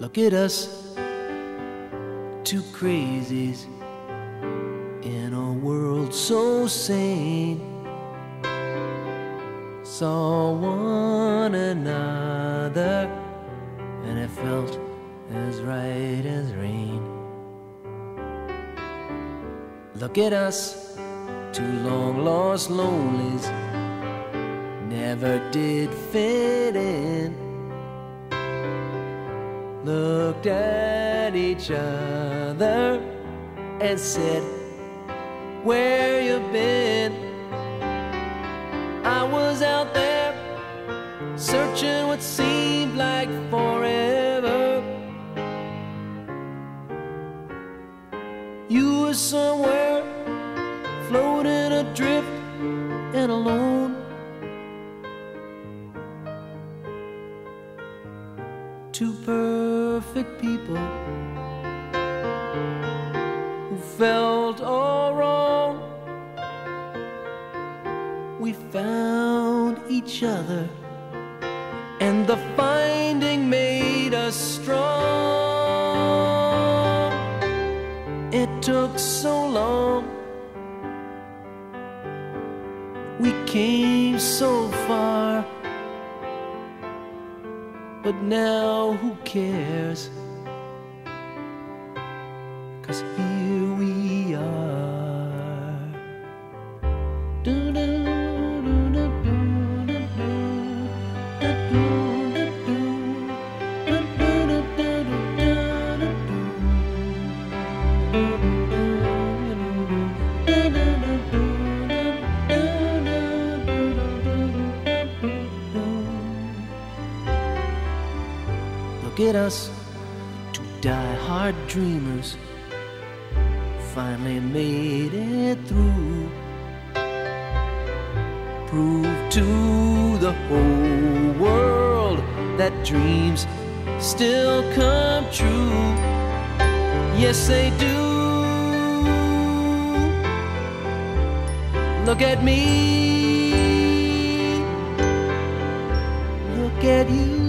Look at us, two crazies in a world so sane. Saw one another, and it felt as right as rain. Look at us, two long lost lonelies, never did fit in. Looked at each other and said, Where you been? I was out there searching what seemed like forever. You were somewhere floating adrift and alone. Two perfect people who felt all wrong. We found each other, and the finding made us strong. It took so long. We came so far. But now who cares? Cause here Look at get us to die hard dreamers. Finally made it through. Prove to the whole world that dreams still come true. Yes, they do. Look at me. Look at you.